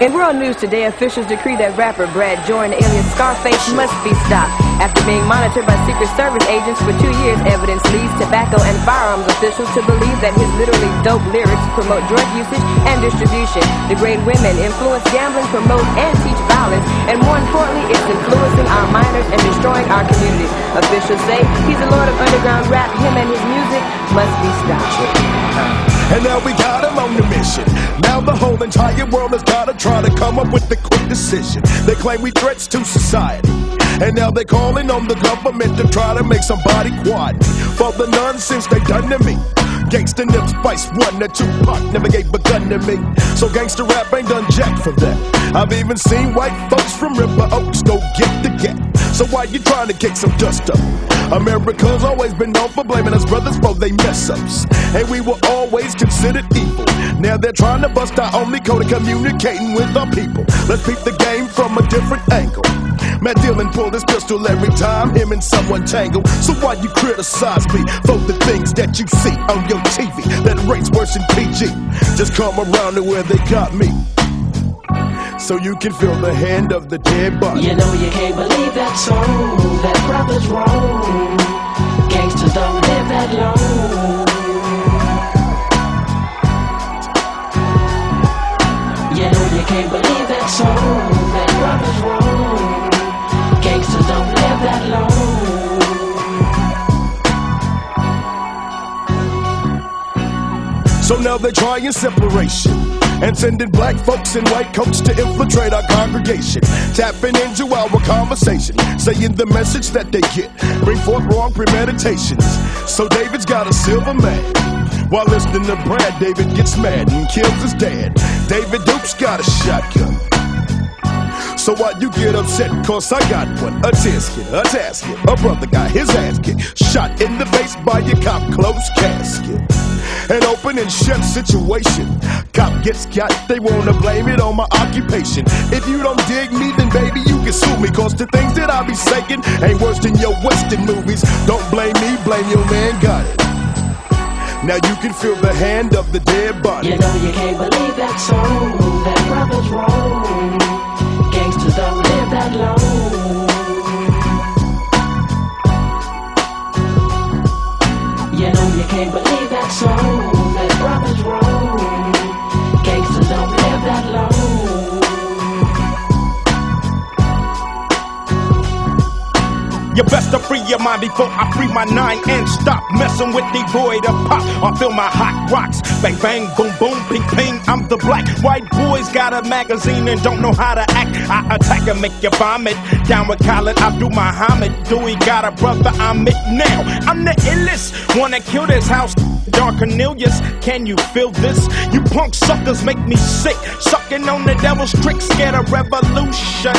In world news today, officials decree that rapper Brad Jordan, alias Scarface, must be stopped. After being monitored by Secret Service agents for two years, evidence leads tobacco and firearms officials to believe that his literally dope lyrics promote drug usage and distribution, degrade women, influence gambling, promote and teach violence, and more importantly, it's influencing our minors and destroying our communities. Officials say he's the lord of underground rap. Him and his music must be stopped. And now we got him on the mission. Now the whole entire world has gotta try to come up with the quick decision. They claim we threats to society. And now they're calling on the government to try to make somebody quiet for the nonsense they done to me. Gangsta Nip Spice one or two Pac never gave a gun to me. So gangsta rap ain't done jack for that. I've even seen white folks from River Oaks go get the gap. So why you trying to kick some dust up? America's always been known for blaming us brothers for they mess ups. And we were always considered evil. Now they're trying to bust our only code of communicating with our people. Let's peep the game from a different angle. Matt Dillon pulled his pistol every time him and someone tangle. So why you criticize me for the things that you see on your TV that rates worse than PG? Just come around to where they got me. So you can feel the hand of the dead body. You know you can't believe that song, that brother's wrong. Gangsters don't live that long. You know you can't believe that song, So now they're trying separation and sending black folks in white coats to infiltrate our congregation, tapping into our conversation, saying the message that they get, bring forth wrong premeditations. So David's got a silver man. While listening to Brad, David gets mad and kills his dad. David Duke's got a shotgun. So why you get upset? Cause I got one. A tisket, a tasket. A brother got his ass kicked. Shot in the face by a cop, closed casket. An open and shut situation. Cop gets got, they wanna blame it on my occupation. If you don't dig me, then baby, you can sue me. Cause the things that I be saying ain't worse than your Western movies. Don't blame me, blame your man, got it. Now you can feel the hand of the dead body. You know you can't believe that song, that brother's wrong. Gangsters don't live that long. You best to free your mind before I free my nine and stop messing with the boy of pop. I feel my hot rocks. Bang, bang, boom, boom, ping, ping. I'm the black. White boys got a magazine and don't know how to act. I attack and make you vomit. Down with Khalid, Abdul Muhammad. Dewey got a brother, I'm it now. I'm the illest. Wanna kill this house. Dark Cornelius, can you feel this? You punk suckers make me sick. Sucking on the devil's trick, scared of revolution.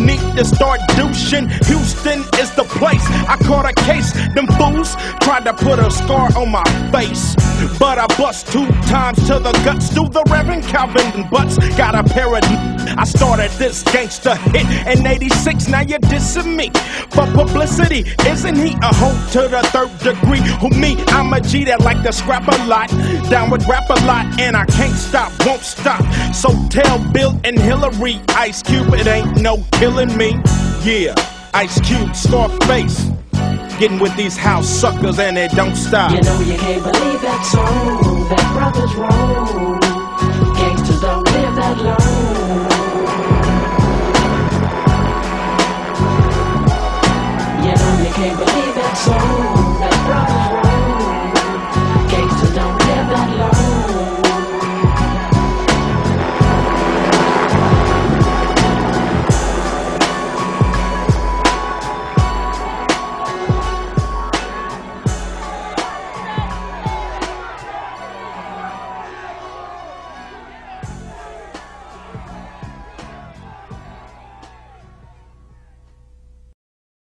Need to start douching. Houston is the place. I caught a case. Them fools tried to put a scar on my face. But I bust two times to the guts. Do the Reverend Calvin Butts. Got a pair of. I started this gangster hit in 86. Now you're dissing me for publicity. Isn't he a hoe to the third degree? Who me? I'm a G that like to scrap a lot. Down with Rap-A-Lot. And I can't stop, won't stop. So tell Bill and Hillary, Ice Cube, it ain't no killing me. Yeah, Ice Cube, Scarface. Getting with these house suckers and it don't stop. You know you can't believe that song, that brother's wrong.